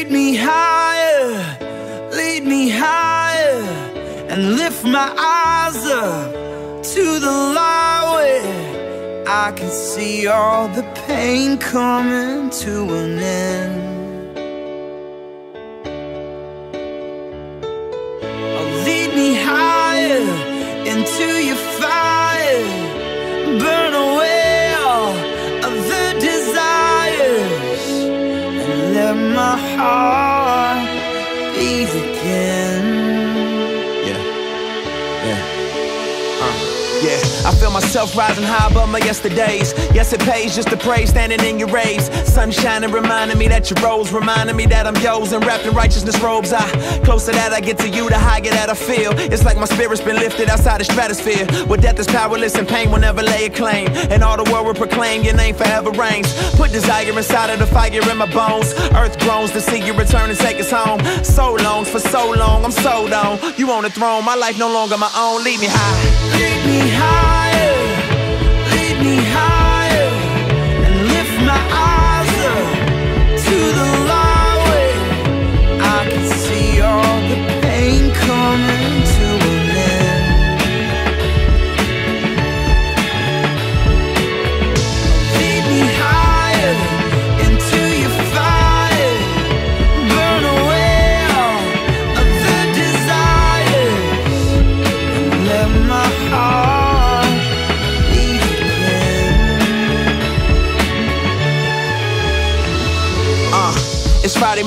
lead me higher, lead me higher, and lift my eyes up to the light where I can see all the pain coming to an end. Oh, lead me higher into your fire, burn away my heart beat again. Yeah. Yeah. Yeah. I feel myself rising high above my yesterdays. Yes, it pays just to pray, standing in your rays. Sun shining, reminding me that your rose, reminding me that I'm yours and wrapped in righteousness robes. I closer that I get to you, the higher that I feel. It's like my spirit's been lifted outside the stratosphere. Where death is powerless and pain will never lay a claim. And all the world will proclaim your name forever reigns. Put desire inside of the fire in my bones. Earth groans to see you return and take us home. So long, for so long, I'm sold on. You on the throne, my life no longer my own. Leave me high.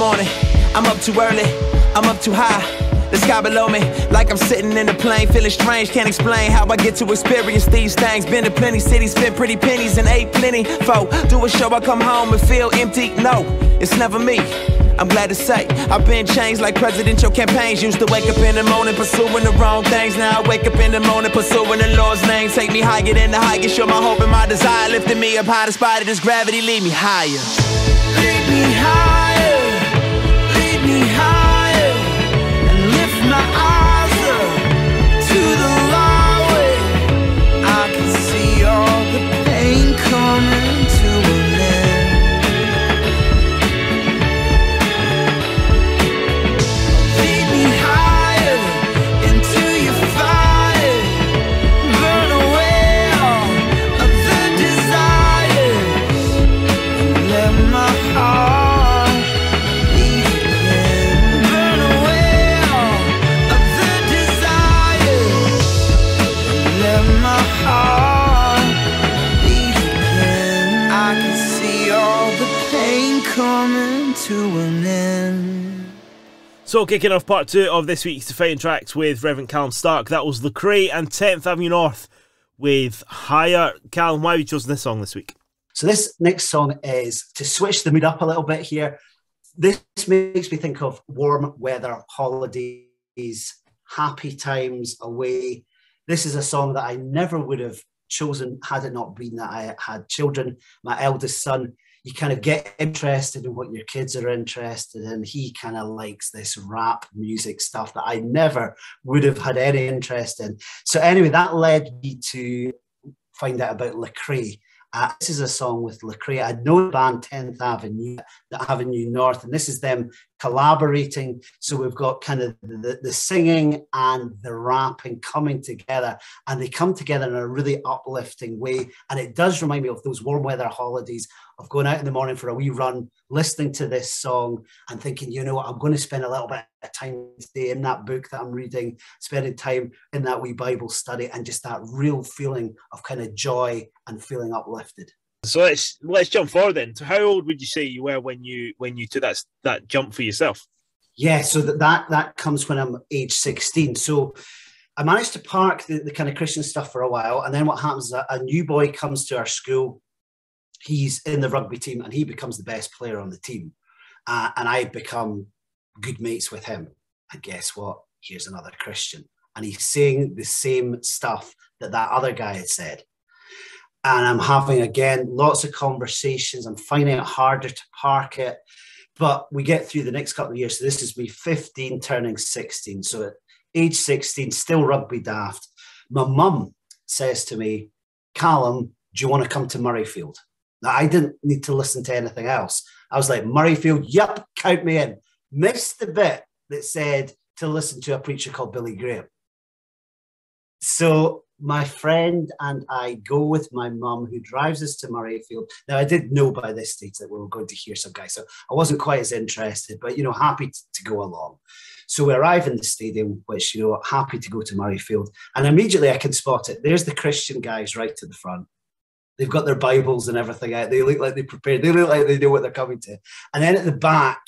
Morning. I'm up too early. I'm up too high. The sky below me, like I'm sitting in a plane, feeling strange. Can't explain how I get to experience these things. Been to plenty cities, spent pretty pennies and ate plenty. Fo, do a show, I come home and feel empty. No, it's never me. I'm glad to say I've been changed like presidential campaigns. Used to wake up in the morning pursuing the wrong things. Now I wake up in the morning pursuing the Lord's name. Take me higher than the highest. Show my hope and my desire. Lifting me up high despite this gravity. Lead me higher. Lead me higher, lift all the pain coming to an end. So, kicking off part two of this week's Defining Tracks with Reverend Calum Stark. That was The Lecrae and 10th Avenue North with Higher. Calum, why have you chosen this song this week? So this next song is to switch the mood up a little bit here. This makes me think of warm weather, holidays, happy times away. This is a song that I never would have chosen had it not been that I had children. My eldest son, you kind of get interested in what your kids are interested in. He kind of likes this rap music stuff that I never would have had any interest in. So anyway, that led me to find out about Lecrae. Uh, this is a song with Lecrae. I'd known the band 10th Avenue, the Avenue North, and this is them collaborating. So we've got kind of the, the singing and the rapping coming together, and they come together in a really uplifting way. And it does remind me of those warm weather holidays of going out in the morning for a wee run, listening to this song, and thinking, you know what, I'm going to spend a little bit of time today in that book that I'm reading, spending time in that wee Bible study, and just that real feeling of kind of joy and feeling uplifted. So let's let's jump forward then. So how old would you say you were when you when you took that that jump for yourself? Yeah, so that that, that comes when I'm age 16. So I managed to park the, the kind of Christian stuff for a while, and then what happens is a, a new boy comes to our school. He's in the rugby team, and he becomes the best player on the team, uh, and I become good mates with him. And guess what? Here's another Christian, and he's saying the same stuff that that other guy had said. And I'm having again lots of conversations. I'm finding it harder to park it, but we get through the next couple of years. So this is me 15 turning 16. So at age 16, still rugby daft. My mum says to me, Calum, do you want to come to Murrayfield? Now, I didn't need to listen to anything else. I was like, Murrayfield, yep, count me in. Missed the bit that said to listen to a preacher called Billy Graham. So my friend and I go with my mum, who drives us to Murrayfield. Now, I did know by this stage that we were going to hear some guy, so I wasn't quite as interested, but you know, happy to, to go along. So we arrive in the stadium, which you know, happy to go to Murrayfield, and immediately I can spot it. There's the Christian guys right to the front. They've got their Bibles and everything out. They look like they prepared. They look like they know what they're coming to. And then at the back,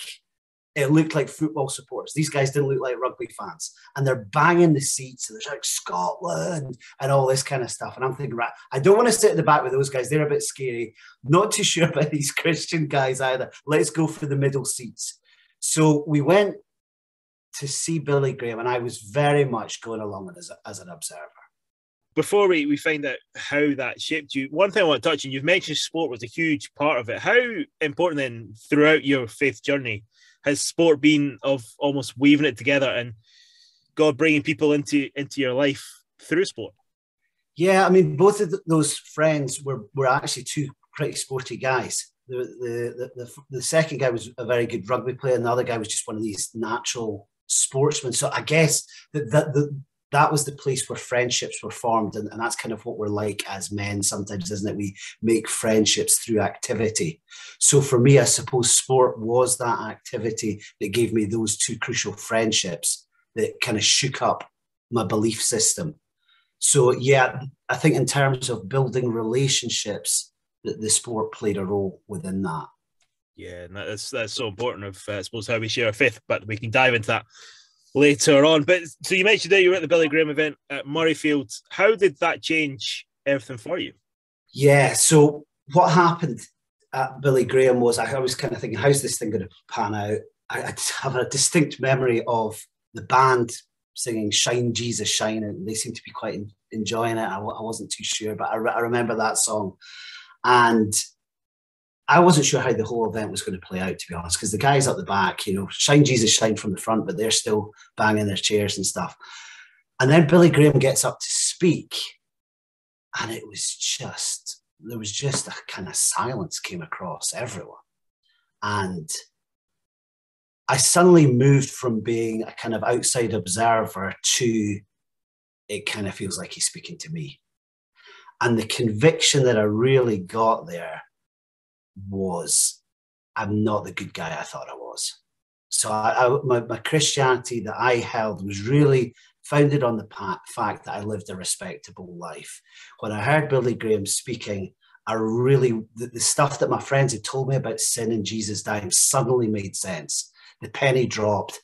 it looked like football supporters. These guys didn't look like rugby fans, and they're banging the seats. And there's like Scotland and all this kind of stuff. And I'm thinking, right, I don't want to sit at the back with those guys. They're a bit scary. Not too sure about these Christian guys either. Let's go for the middle seats. So we went to see Billy Graham, and I was very much going along as, a, as an observer. Before we, we find out how that shaped you, one thing I want to touch on, you've mentioned sport was a huge part of it. How important then throughout your faith journey has sport been of almost weaving it together and God bringing people into into your life through sport? Yeah, I mean, both of those friends were were actually two pretty sporty guys. The, the, the, the, the second guy was a very good rugby player, and the other guy was just one of these natural sportsmen. So I guess that, that, the that was the place where friendships were formed and, and, that's kind of what we're like as men sometimes isn't it? We make friendships through activity. So for me i suppose sport was that activity that gave me those two crucial friendships that kind of shook up my belief system. So yeah i think in terms of building relationships that the sport played a role within that. Yeah that's that's so important of uh, i suppose how we share a faith but we can dive into that later on. But so you mentioned that you were at the Billy Graham event at Murrayfield. How did that change everything for you? Yeah. So what happened at Billy Graham was I was kind of thinking, how's this thing going to pan out? I, I have a distinct memory of the band singing "Shine Jesus Shine," and they seemed to be quite enjoying it. I, I wasn't too sure, but I, I remember that song, and I wasn't sure how the whole event was going to play out, to be honest, because the guys at the back, you know, shine Jesus shine from the front, but they're still banging their chairs and stuff. And then Billy Graham gets up to speak, and it was just there was just a kind of silence came across everyone, and I suddenly moved from being a kind of outside observer to it kind of feels like he's speaking to me, and the conviction that I really got there was I'm not the good guy I thought I was. So I, I, my, my Christianity that I held was really founded on the fact that I lived a respectable life. When I heard Billy Graham speaking, I really, the, the, stuff that my friends had told me about sin and Jesus dying suddenly made sense. The penny dropped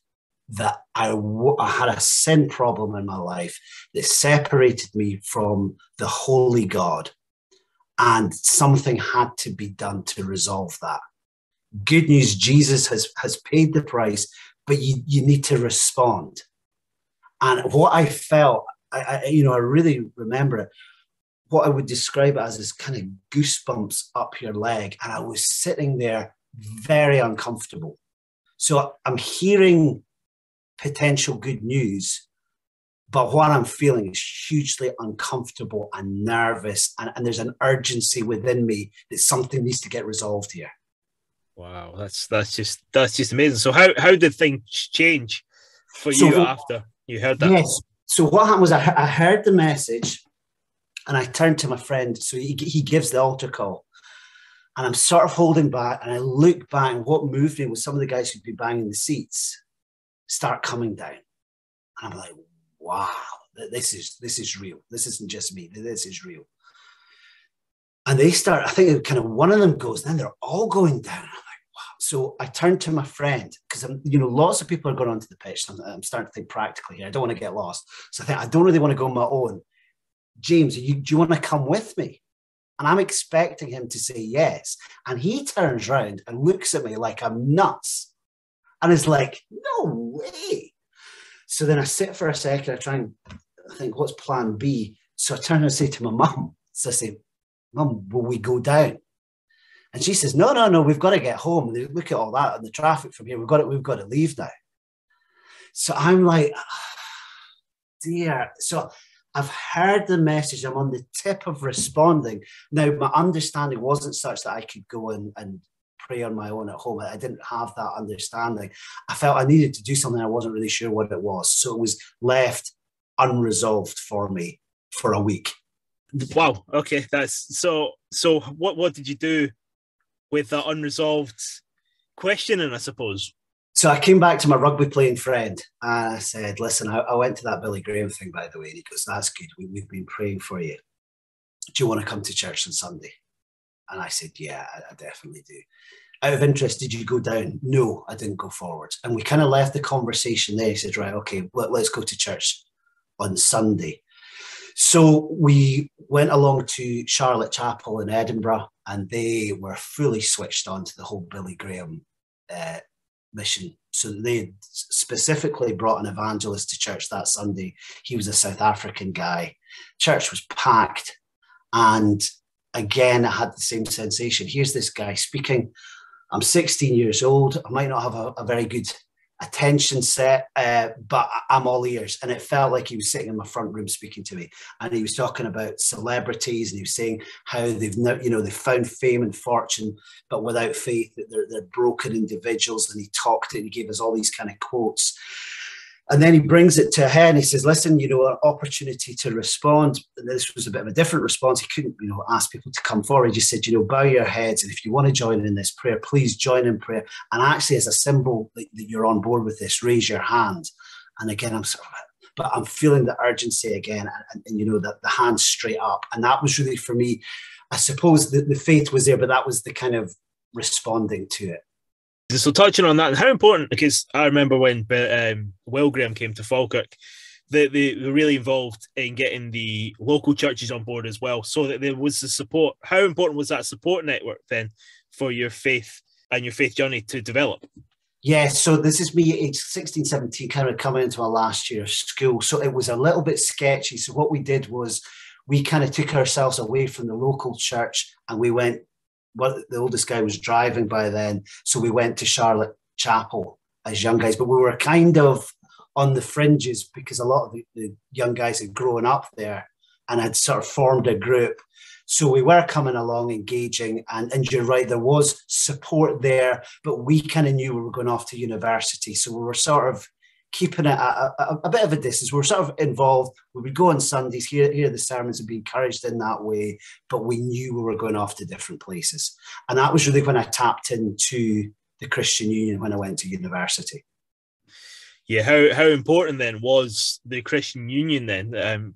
that I, w- I had a sin problem in my life that separated me from the holy God and something had to be done to resolve that. Good news, Jesus has, has paid the price, but you, you need to respond. And what I felt, I, I, you know, I really remember it. What I would describe it as is kind of goosebumps up your leg. And I was sitting there very uncomfortable. So I'm hearing potential good news, but what I'm feeling is hugely uncomfortable and nervous, and, and there's an urgency within me that something needs to get resolved here. Wow, that's that's just that's just amazing. So how how did things change for so you after you heard that? Yes. So what happened was I, I heard the message, and I turned to my friend. So he he gives the altar call, and I'm sort of holding back, and I look back, and what moved me was some of the guys who'd be banging the seats start coming down, and I'm like, wow, this is this is real. This isn't just me. This is real. And they start, I think kind of one of them goes, then they're all going down. I'm like, wow. So I turned to my friend because I'm, you know, lots of people are going onto the pitch. I'm, I'm starting to think practically here. I don't want to get lost. So I think I don't really want to go on my own. James, you, do you want to come with me? And I'm expecting him to say yes. And he turns around and looks at me like I'm nuts. And is like, no way. So then I sit for a second, I try and I think, what's plan B? So I turn and say to my mum, so I say, Mum, will we go down? And she says, No, no, no, we've got to get home. Look at all that and the traffic from here. We've got to, we've got to leave now. So I'm like, oh, dear. So I've heard the message. I'm on the tip of responding. Now, my understanding wasn't such that I could go and, and pray on my own at home. I didn't have that understanding. I felt I needed to do something. I wasn't really sure what it was. So it was left unresolved for me for a week. Wow. Okay. That's so. So what what did you do with that unresolved questioning? I suppose. So I came back to my rugby playing friend and I said, "Listen, I, I went to that Billy Graham thing, by the way." And he goes, "That's good. We, we've been praying for you. Do you want to come to church on Sunday?" And I said, "Yeah, I, I definitely do." Out of interest, did you go down? No, I didn't go forward. And we kind of left the conversation there. He said, "Right, okay, let, let's go to church on Sunday." So we went along to Charlotte Chapel in Edinburgh, and they were fully switched on to the whole Billy Graham uh, mission. So they specifically brought an evangelist to church that Sunday. He was a South African guy. Church was packed, and again, I had the same sensation. Here's this guy speaking. I'm 16 years old. I might not have a, a very good attention set, uh, but I'm all ears. And it felt like he was sitting in my front room speaking to me. And he was talking about celebrities and he was saying how they've, now, you know, they've found fame and fortune, but without faith, that they're, they're broken individuals. And he talked and he gave us all these kind of quotes. And then he brings it to her and he says, listen, you know, an opportunity to respond. And this was a bit of a different response. He couldn't, you know, ask people to come forward. He just said, you know, bow your heads. And if you want to join in this prayer, please join in prayer. And actually, as a symbol that, you're on board with this, raise your hand. And again, I'm sort of, but I'm feeling the urgency again. And, and, you know, that the hand straight up. And that was really for me, I suppose the, the faith was there, but that was the kind of responding to it. So touching on that, how important? Because I remember when um, Will Graham came to Falkirk, they, they were really involved in getting the local churches on board as well, so that there was the support. How important was that support network then for your faith and your faith journey to develop? Yeah, so this is me age 16, 17, kind of coming into my last year of school. So it was a little bit sketchy. So what we did was we kind of took ourselves away from the local church and we went the oldest guy was driving by then. So we went to Charlotte Chapel as young guys, but we were kind of on the fringes because a lot of the, the young guys had grown up there and had sort of formed a group. So we were coming along, engaging, and, and you're right, there was support there, but we kind of knew we were going off to university. So we were sort of keeping it a, a, a, bit of a distance. We're sort of involved. We would go on Sundays, hear, hear the sermons and be encouraged in that way, but we knew we were going off to different places. And that was really when I tapped into the Christian Union when I went to university. Yeah, how, how important then was the Christian Union then? Um,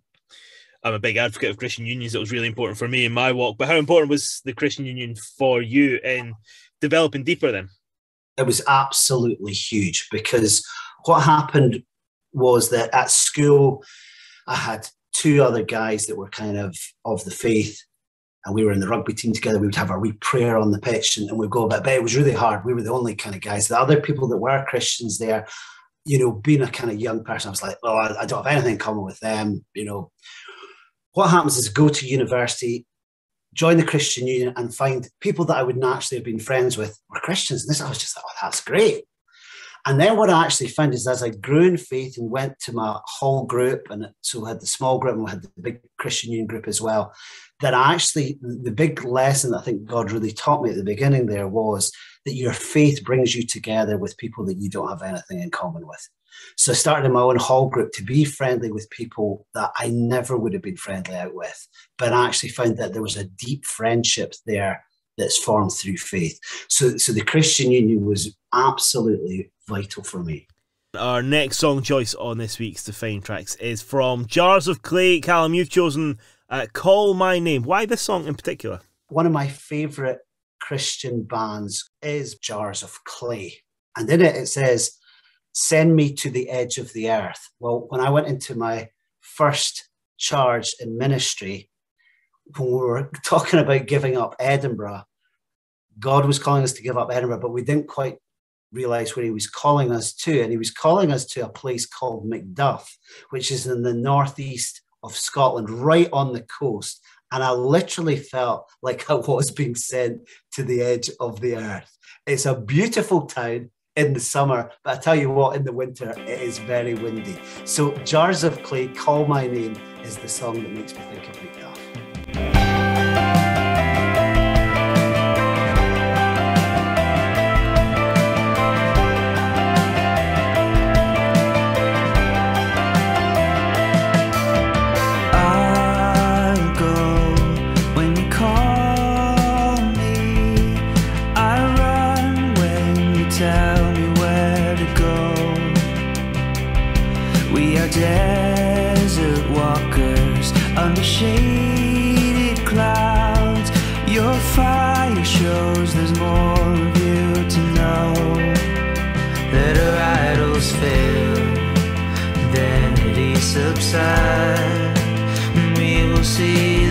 I'm a big advocate of Christian unions. It was really important for me in my walk. But how important was the Christian Union for you in developing deeper then? It was absolutely huge because what happened was that at school, I had two other guys that were kind of of the faith, and we were in the rugby team together. We would have a wee prayer on the pitch, and, and we'd go about. But it was really hard. We were the only kind of guys. The other people that were Christians there, you know, being a kind of young person, I was like, well, I, I don't have anything in common with them. You know, what happens is go to university, join the Christian Union, and find people that I would naturally have been friends with were Christians. And this, I was just like, oh, that's great. And then what I actually found is as I grew in faith and went to my whole group, and so we had the small group and we had the big Christian Union group as well, that actually the big lesson I think God really taught me at the beginning there was that your faith brings you together with people that you don't have anything in common with. So I started in my own hall group to be friendly with people that I never would have been friendly out with, but I actually found that there was a deep friendship there that's formed through faith. So, so the Christian Union was absolutely vital for me. Our next song choice on this week's Define Tracks is from Jars of Clay. Calum, you've chosen uh, Call My Name. Why this song in particular? One of my favourite Christian bands is Jars of Clay. And in it, it says, Send me to the edge of the earth. Well, when I went into my first charge in ministry, when we were talking about giving up Edinburgh, God was calling us to give up Edinburgh, but we didn't quite realize where he was calling us to. And he was calling us to a place called Macduff, which is in the northeast of Scotland, right on the coast. And I literally felt like I was being sent to the edge of the earth. It's a beautiful town in the summer, but I tell you what, in the winter, it is very windy. So, Jars of Clay, Call My Name is the song that makes me think of Macduff. We are desert walkers under shaded clouds. Your fire shows there's more of you to know. Let our idols fail, vanity subside. We will see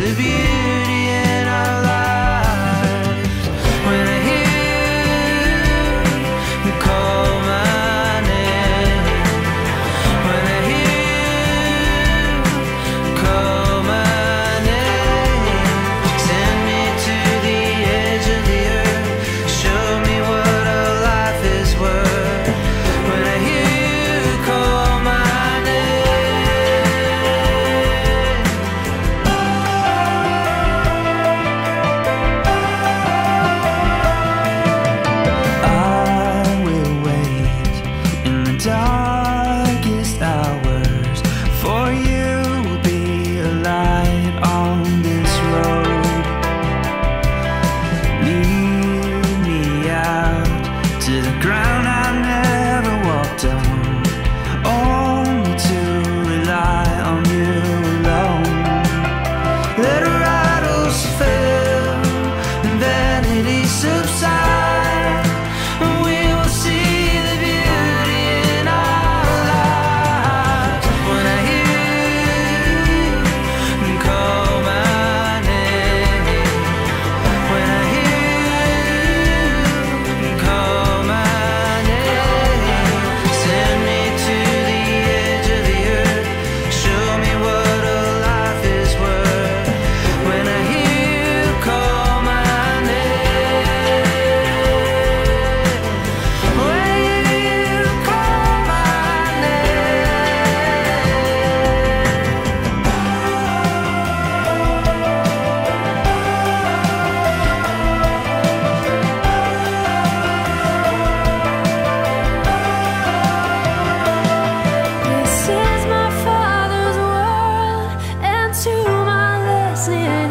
see